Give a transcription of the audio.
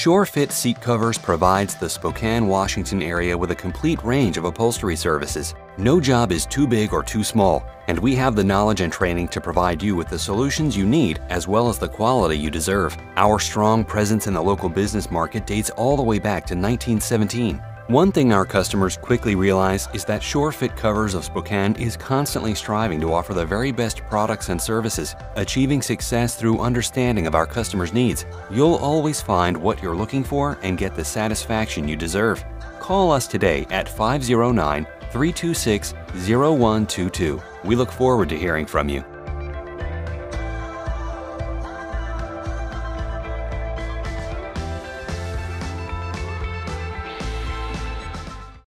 SureFit Seat Covers provides the Spokane, Washington area with a complete range of upholstery services. No job is too big or too small, and we have the knowledge and training to provide you with the solutions you need as well as the quality you deserve. Our strong presence in the local business market dates all the way back to 1917. One thing our customers quickly realize is that SureFit Covers of Spokane is constantly striving to offer the very best products and services, achieving success through understanding of our customers' needs. You'll always find what you're looking for and get the satisfaction you deserve. Call us today at 509 326 0122. We look forward to hearing from you.